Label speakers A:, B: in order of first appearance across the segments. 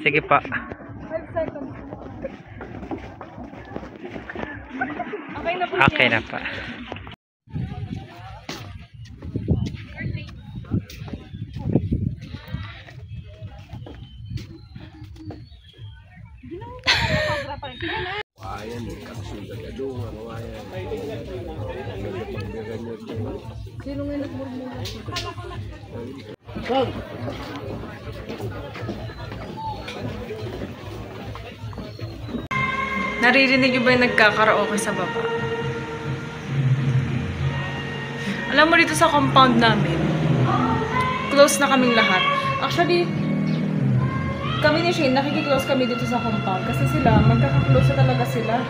A: Sige pa.
B: 5 seconds. Okay na po
A: Okay na pa.
B: Naririnig niyo ba yung nagkakaraoke sa baba? Alam mo dito sa compound namin, close na kaming lahat. Actually, kami ni Shane, nakikiklose kami dito sa compound kasi sila, magkakaklose talaga sila.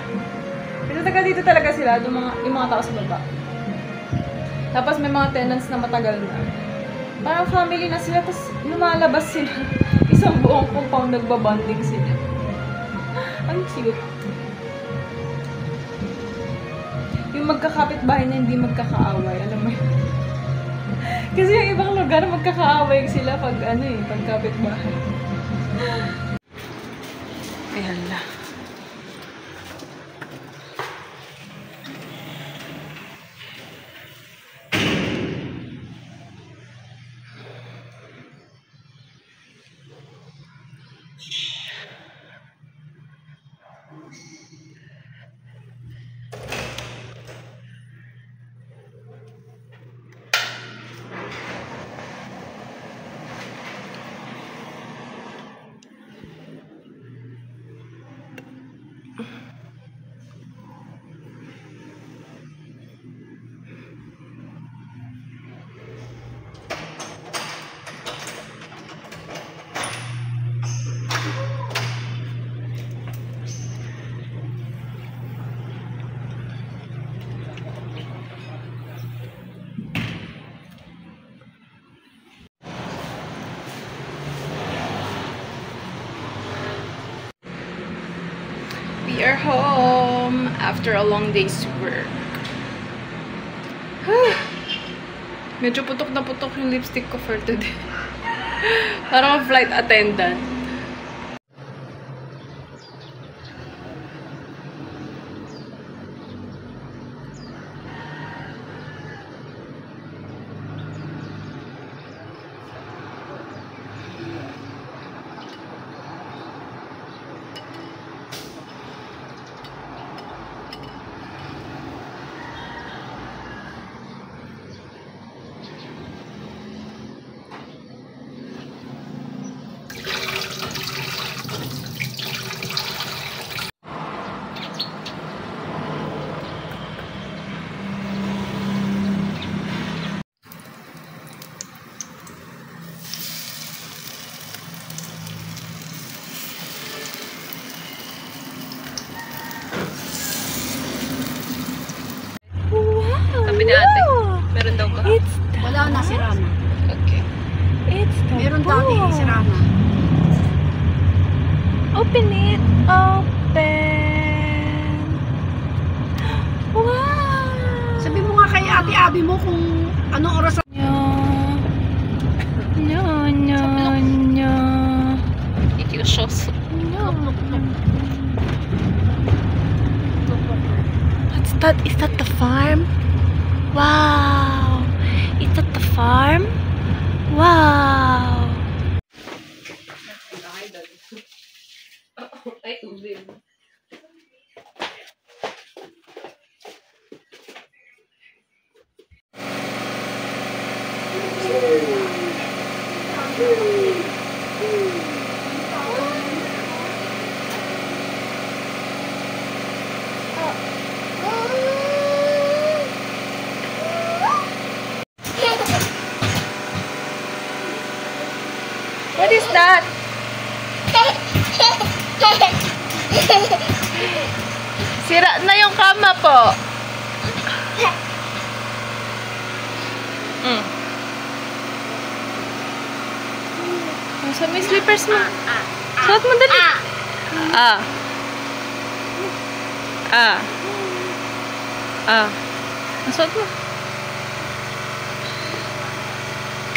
B: Dito talaga dito talaga sila, yung mga, yung mga tao sa baba. Tapos may mga tenants na matagal na. Parang family na sila, tapos lumalabas sila. Isang buong compound nagbabanding sila. Ang cute. Yung magkakapit bahay na hindi magkakaaway, alam mo yun. Kasi yung ibang lugar magkakaaway sila pag ano eh, pag kapit bahay. After a long day's work. Medyo putok na putok yung lipstick ko for today. Parang flight attendant. Sabi ni ate, meron daw ka?
C: It's
D: Wala na si Rama.
B: Okay.
C: it's the
D: Meron dati
C: book.
D: si Rama.
C: Open it. Open. Wow.
D: Sabi mo nga kay ate Abi mo kung anong oras
C: No. No, no, no.
B: Ikiusos.
C: No. What's that? Is that the farm? Wow. Is that the farm? Wow.
B: Ay, tubig. What is that? Sira na yung kama po. Mm. Nasa may slippers mo. Suot mo dali. Ah. Ah. Ah. Nasot mo.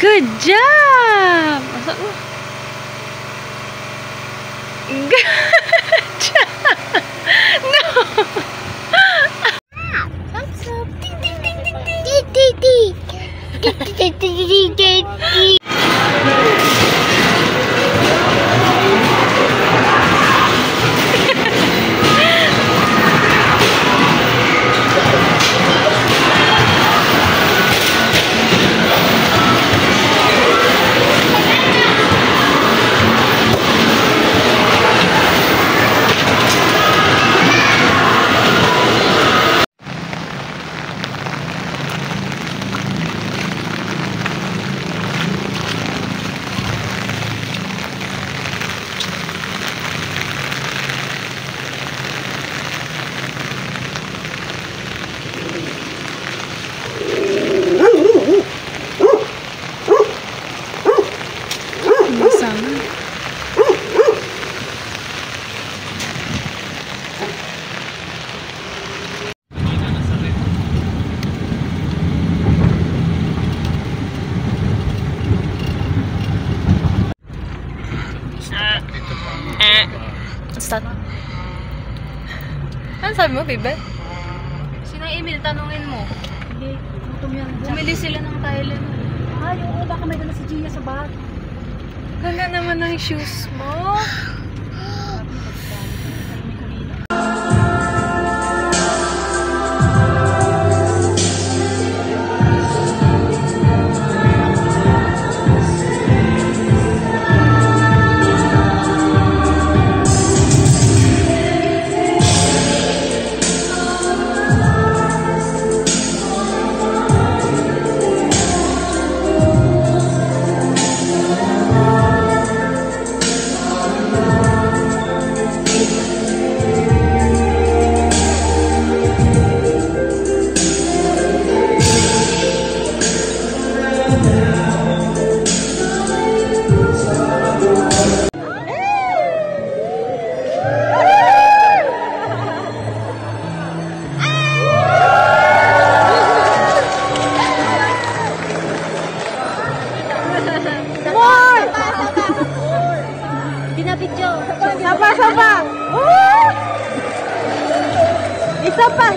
B: Good job! Nasot mo. Good job! No!
C: Ding, ding, ding, ding, ding. Ding, ding, ding. Ding, ding, ding,
B: Ano sabi mo, Bibe?
C: Sino Emil? Tanungin mo. Hindi. Gutom yan. Bumili sila ng Thailand. Ay, oo. Baka may dala si Gia sa bag.
B: Ganda naman ng shoes mo. Isa pa!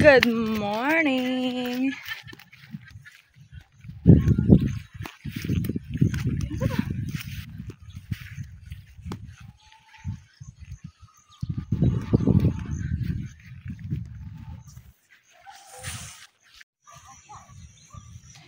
B: Good morning!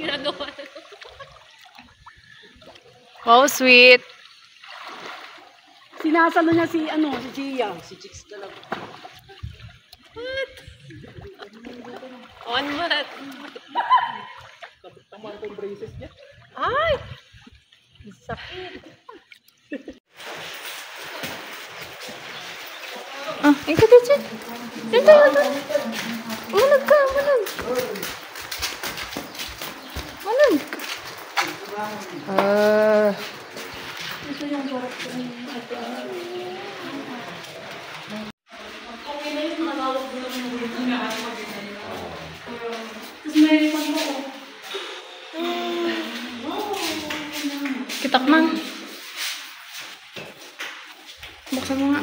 C: ginagawa.
B: Wow, sweet!
D: Sinasalo niya si, ano, si Gia. Si
C: On mat.
B: Ay! Ah, ikaw dito. Dito, dito. Manag ka, manag. Ah. Kitak man. Buksan mo nga.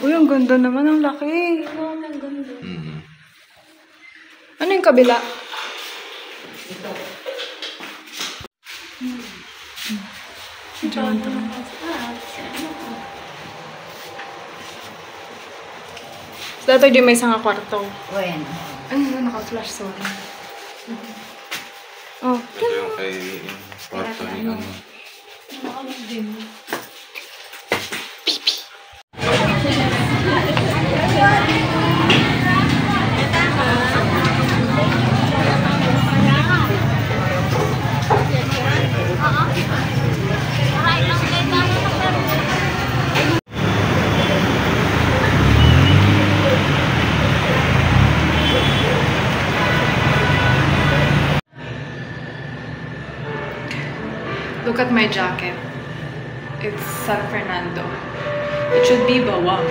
B: Uy, ang ganda naman. Ang laki. Ano yung kabila? Dato di may isang kwarto.
D: When?
B: Ano? Naka-flash, sorry. Oh.
E: Ito yung kay kwarto ni ano.
B: Look at my jacket. It's San Fernando. It should be bawang.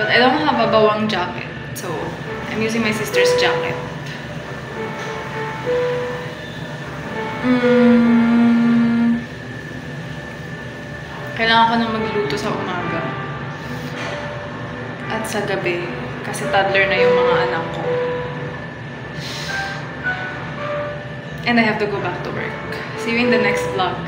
B: But I don't have a bawang jacket. So, I'm using my sister's jacket. Mm. Kailangan ko nang magluto sa umaga. At sa gabi. Kasi toddler na yung mga anak ko. And I have to go back to work. See you in the next vlog.